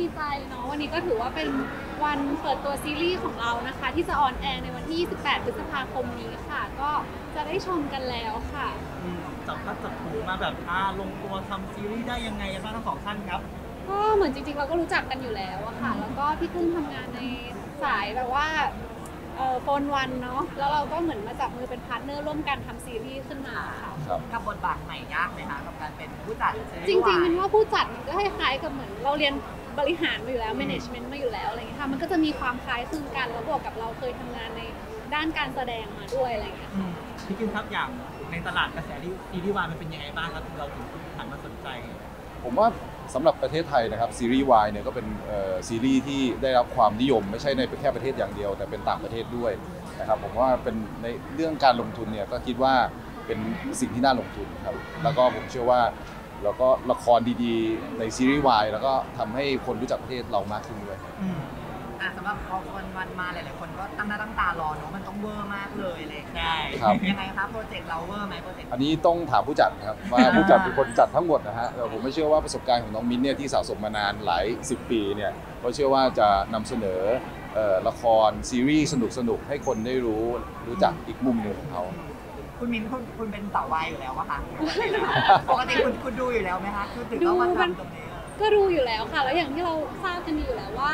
ดีใจเนาะวันนี้ก็ถือว่าเป็นวันเปิดตัวซีรีส์ของเรานะคะ ที่จะ on air ในวันที่ 28 พฤษภาคมนี้ค่ะ ก็จะได้ชมกันแล้วค่ะ อืมจับพลัดจับผลูมาแบบอ่าลงตัวทำซีรีส์ได้ยังไงบ้างทั้งสองท่านครับ ก็เหมือนจริงๆ เราก็รู้จักกันอยู่แล้วอะค่ะ แล้วก็พี่กุ้งทำงานในสายแบบว่าเอ่อโฟนวันเนาะแล้วเราก็เหมือนมาจับมือเป็น partner ร่วมกันทำซีรีส์ขึ้นมาค่ะครับกับบทบาทใหม่ยากไหมคะกับการเป็นผู้จัดจริงๆมันว่าผู้จัดมันก็คล้ายๆกับเหมือนเราเรียน บริหารมาอยู่แล้ว management มาอยู่แล้วอะไรอย่างเงี้ยค่ะมันก็จะมีความคล้ายคลึงกันแล้วบวกกับเราเคยทำงานในด้านการแสดงมาด้วยอะไรอย่างเงี้ยอืมพี่กินครับอย่างในตลาดกระแสซีรีส์วายมันเป็นยังไงบ้างครับที่เราถึงหันมาสนใจ ผมว่าสำหรับประเทศไทยนะครับซีรีส์วายเนี่ยก็เป็นเอ่อซีรีส์ที่ได้รับความนิยม ไม่ใช่ในแค่ประเทศอย่างเดียว แต่เป็นต่างประเทศด้วยนะครับผมว่าเป็นในเรื่องการลงทุนเนี่ยก็คิดว่าเป็นสิ่งที่น่าลงทุนครับแล้วก็ผมเชื่อว่า แล้วก็ละครดีๆ ในซีรีส์วายแล้วก็ทำให้คนรู้จักประเทศเรามากขึ้นด้วย อืมอะสำหรับพอวันวันมาหลายๆคนก็ตั้งหน้าตั้งตารอเนาะมันต้องเวอร์มากเลยเลยใช่ครับ ยังไงครับ project เราเวอร์ไหม project อันนี้ต้องถามผู้จัดนะครับ ว่าผู้จัดเป็นคนจัดทั้งหมดนะฮะแต่ผมไม่เชื่อว่าประสบการณ์ของน้องมิ้นต์เนี่ยที่สะสมมานานหลายสิบปีเนี่ยก็เชื่อว่าจะนำเสนอเอ่อละครซีรีส์สนุกๆให้คนได้รู้รู้จักอีกมุมหนึ่งของเขา คุณมิ้นคุณคุณเป็นสาววายอยู่แล้ววะคะปกติคุณคุณดูอยู่แล้วไหมคะคือถึงต้องมาทำตรงนี้ก็ดูอยู่แล้วค่ะ แล้วอย่างที่เราทราบกันดีอยู่แล้วว่า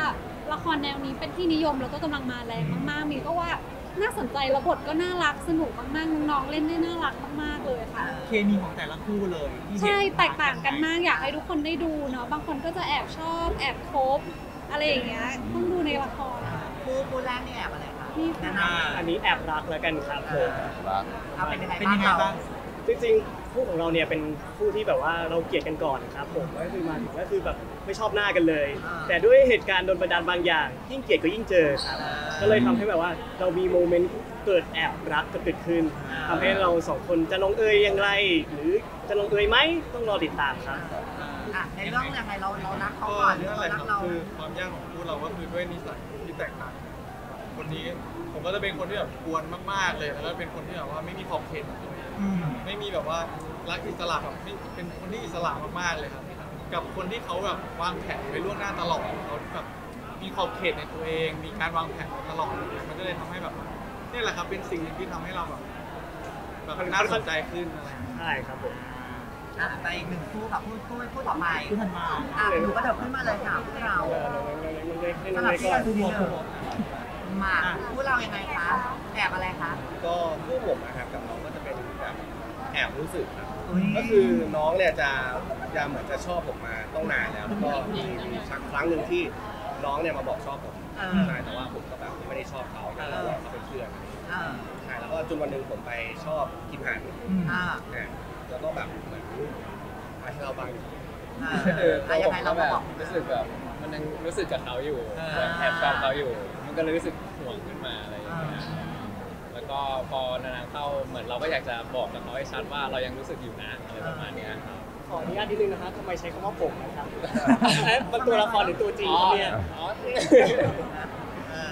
ละครแนวนี้เป็นที่นิยมแล้วก็กำลังมาแรงมากๆมีก็ว่าน่าสนใจแล้วบทก็น่ารักสนุกมากๆน้องๆเล่นได้น่ารักมากๆเลยค่ะ เคมีของแต่ละคู่เลยที่เห็นใช่แตกต่างกันมากอยากให้ทุกคนได้ดูเนาะบางคนก็จะแอบชอบ แอบคบอะไรอย่างเงี้ยต้องดูในละครค่ะคู่คู่แรกนี่แอบอะไร คะนี่แนะค่ะนำอันนี้แอบรักแล้วกันครับผมรักเอาเป็นยังไงเป็นบ้ายังงไงเราบ้างจริงๆคู่ของเราเนี่ยเป็นคู่ที่แบบว่าเราเกลียดกันก่อนครับผมก็คือมาถึงก็คือแบบไม่ชอบหน้ากันเลย แต่ด้วยเหตุการณ์โดนบันดาลบางอย่าง ยิ่งเกลียดก็ยิ่งเจอครับก็เลยทำให้แบบว่าเรามีโมเมนต์เกิดแอบรักกันเกิดขึ้นทำให้เราสองคนจะลงเอยอย่างไร หรือจะลงเอยไหมต้องรอติดตามครับอะในเรื่องยังไงเราเรารักเขาก็ก่อนหรือนั่นเราแหละรัคกรับเราคือความยากของคู่เราก็คือด้วยนิสัยที่แตกต่าง คนนี้ ผมก็จะเป็นคนที่แบบกวนมากๆเลย แล้วก็เป็นคนที่แบบว่าไม่มีขอบเขตของตัวเองอืมไม่มีแบบว่ารักอิสระแบบไม่เป็นคนที่อิสระมากๆเลยครับ กับคนที่เขาแบบวางแผนไว้ล่วงหน้าตลอดเขาแบบมีขอบเขตในตัวเอง มีการวางแผนตลอด มันก็เลยทำให้แบบนี่แหละครับเป็นสิ่งหนึ่งที่ทำให้เราแบบแบบน่าสนใจขึ้นอะไรอย่างเงี้ยใช่ครับผมอะไปอีกหนึ่งคู่ค่ะคู่คู่คู่ต่อไปคู่ถัดมาอะหนูก็เดินขึ้นมาเลยค่ะคู่เราเออเราเราเราเล็กๆสน้ลัอบยๆที่ก่อกันนดูดีเล ยมาคู่เรายังไงคะแอบอะไรคะ ก็คู่ผมนะครับกับน้องก็จะเป็นแบบแอบรู้สึกครับอุ๊ยก็คือน้องเนี่ยจะจะเหมือนจะชอบผมมาต้องนานแล้วแล้วก็มีมีครั้งครั้งหนึ่งที่น้องเนี่ยมาบอกชอบผมเออใช่แต่ว่าผมก็แบบไม่ได้ชอบเขาแต่ว่าเขาเป็นเพื่อนเออใช่แล้วก็จนวันหนึ่งผมไปชอบกิมหันอ่านะแล้วก็แบบเหมือนอาที่เราบางอ่าเอออะยังไงเราแบมาบบอก รู้สึกแบบมันยังรู้สึกกับเขาอยู่อ่าแบบแอบชอบเขาอยู่ มันก็เลยรู้สึกห่วงขึ้นมาอะไรอย่างเงี้ยแล้วก็พอนานๆเข้าเหมือนเราก็อยากจะบอกกับเขาให้ชัดว่าเรายังรู้สึกอยู่นะอะไรประมาณเนี้ยครับ ขออนุญาตนิดนึงนะครับทำไมใช้คำว่าผมนะครับเอ๊ะมันตัวละครหรือตัวจริงครับเนี่ยอ๋อ เออ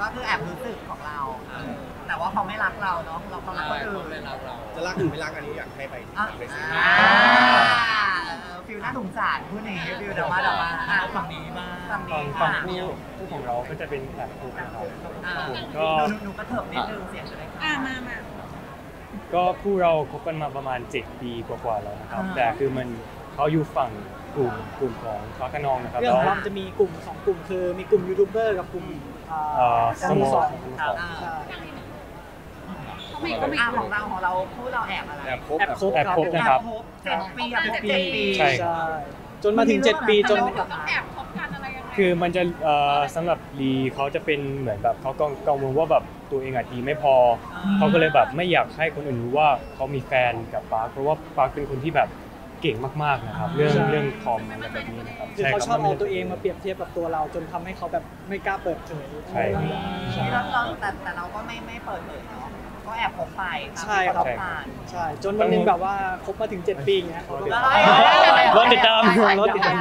ก็คือแอบรู้สึกของเราแต่ว่าเขาไม่รักเราเนาะเราเขารักคนอื่นไม่รักเราจะรักหรือไม่รักอันนี้อยากให้ไปอะ ไปซีอ่าเออ ฟิลน่าสงสารผู้นี้ฟิลดราม่าดราม่าอะเอาฝั่งนี้บ้างฝั่งฝั่นี้งค่ะฝั่งคู่คู่ของเราก็จะเป็นแบบคู่ของเราอ่าผมหก็นูหนูกระเถิบนิดนึงเสียงจะได้อะค่ะมามาก็คู่เราคบกันมาประมาณ 7 ปีกว่าๆแล้วนะครับ อ่า แต่คือมันเขาอยู่ฝั่งกลุ่มกลุ่มของฟ้าขนองนะครับเรื่องแล้วของเราจะมีกลุ่มสองกลุ่มคือมีกลุ่มยูทูบเบอร์กับกลุ่มเอ่อสโมสรสโมสร ครับ อ่า ใช่เขา ไม่ก็ไม่อะของเราของเราคู่เราแอบอะไรแอบคบแอบคบแอบคบนะครับแอบคบเจ็ดปีอะเจ็ดปีใช่ใช่จนมาถึง 7 ปีจนต้องแอบคบกันอะไรยังไงคือมันจะเอ่อสำหรับลีเขาจะเป็นเหมือนแบบเขากังกังวลว่าแบบตัวเองอะดีไม่พออเขาก็เลยแบบไม่อยากให้คนอื่นรู้ว่าเขามีแฟนกับปาร์คเพราะว่าปาร์คเป็นคนที่แบบ เก่งมากๆนะครับ เรื่องใช่เรื่องคอมอะไรแบบนี้นะครับคือใช่เขารับชอบนเอาไม่ตัวเองมาเปรียบเทียบกับตัวเราจนทำให้เขาแบบไม่กล้าเปิดเผยใช่ใช่แล้วเราแต่แต่เราก็ไม่ไม่เปิดเผยเนาะก็แอบคบไปตามใช่ที่ครับเขาต้องการใช่จนวันหนึงแบบว่าคบมาถึง 7 ปีอย่างเงี้ยเขาก็แบบรถติดตามรถติดตาม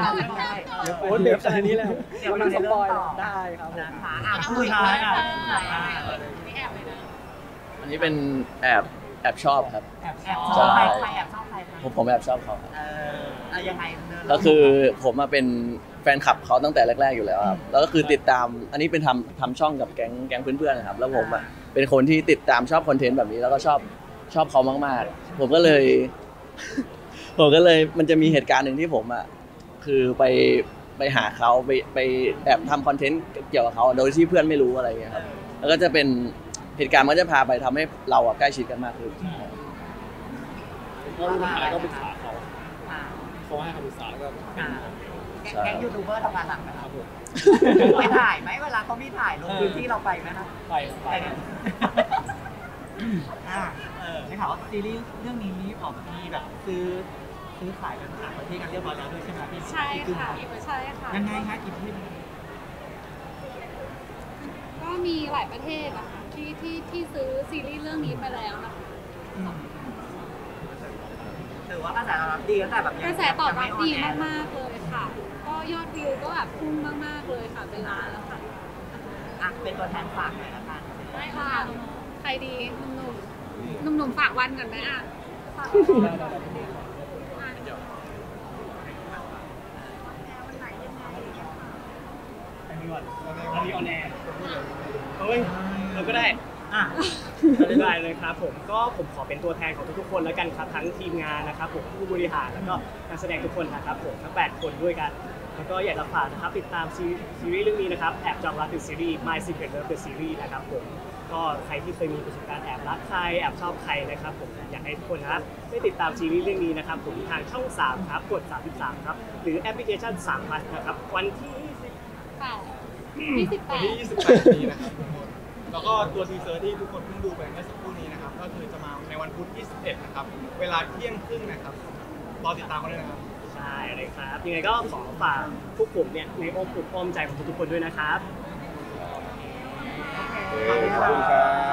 โอ้ยเด็กขนาดนี้เลยเดี๋ยววันเรานี้ในสเรื่ปองอยต่อได้ครับผมนะคะอะผู้คุยชายอะไม่แอบเลยนะอันนี้เป็นแอบแอบชอบครับแอบแอบชอบใครใครแอบชอบใครคะ ผมผมแอบชอบเขาครับเออเอายังไงเดินก็คือผมมาเป็นแฟนคลับเขาตั้งแต่แรก ๆอยู่แล้วครับแล้วก็คือติดตามอันนี้เป็นทำทำช่องกับแก๊งแก๊งเพื่อนๆนะครับ แล้วผมอะเป็นคนที่ติดตามชอบคอนเทนต์แบบนี้แล้วก็ชอบชอบเขามากๆ ผมก็เลย ผมก็เลยมันจะมีเหตุการณ์หนึ่งที่ผมอะคือไปไปหาเขาไปไปแอบทำคอนเทนต์เกี่ยวกับเขาโดยที่เพื่อนไม่รู้อะไรอย่างเงี้ยครับแล้วก็จะเป็นเหตุการณ์มันก็จะพาไปทำให้เราอะใกล้ชิดกันมากขึ้น ก็สุดท้ายก็ปรึกษาเขาอ่าเขาให้คำปรึกษาแล้วก็อ่าแก๊งแก๊งยูทูบเบอร์ทำงานหนักไหมคครัรับบผมไปถ่ายไหมเวลาเขามีถ่ายลงพื้นที่เราไปไหมนะไปไปไปกันอ่าเออได้ข่าวว่าซีรีส์เรื่องนี้ออกมีแบบซื้อซื้อขายกันต่างประเทศกันเรียบร้อยแล้วด้วยใช่ไหมพี่ใช่พี่กึ้งค่ะใช่ค่ะ ยังไงฮะกี่ประเทศก็มีหลายประเทศนะคะที่ที่ที่ซื้อซีรีส์เรื่องนี้ไปแล้วนะคะถือ ว่ากระแสตอบรับดีตั้งแต่แบบยังกระแสตอบรับดียังไออนแอร์มากๆเลยค่ะ ก็ยอดวิวก็แบบพุ่งมากๆเลยค่ะเป็นล้านแล้วค่ะอะเป็นตัวแทนฝากหน่อยละกันได้ค่ะใครดีหนุ่มๆหนุ่มๆฝากวันก่อนไหมอะฝากอะอันนี้ก่อนอันนี้ออนแอร์เฮ้ยเราก็ได้ อะได้เลยครับผมก็ผมขอเป็นตัวแทนของทุกๆคนแล้วกันครับทั้งทีมงานนะครับผมผู้บริหารแล้วก็นักแสดงทุกคนนะครับผมทั้ง 8 คนด้วยกัน แล้วก็อยากจะฝากนะครับติดตามซีซีรีส์เรื่องนี้นะครับแอบจองรักถึงซีรีส์ My Secret Love the Series นะครับผมก็ใครที่เคยมีประสบการณ์แอบรักใครแอบชอบใครนะครับผมอยากให้ทุกคนนะครับได้ติดตามซีรีส์เรื่องนี้นะครับผมทางช่อง 3 ครับกด 33 ครับ หรือแอปพลิเคชัน3 plus นะครับวันที่แปดยี่สิบแปวันดที่28นี้นะครับทุกคน แล้วก็ตัว teaser ที่ทุกคนเพิ่งดูไปเมื่อสักครู่นี้นะครับ ก็คือจะมาในวันพุธ21นะครับ เวลาเที่ยงครึ่งนะครับรอติดตามกันด้วยนะครับ ใช่เลยครับ ยังไงก็ขอฝากพวกผมเนี่ยในอ้อมอกอ้อมใจของทุกๆคนด้วยนะครับ ขอบคุณครับ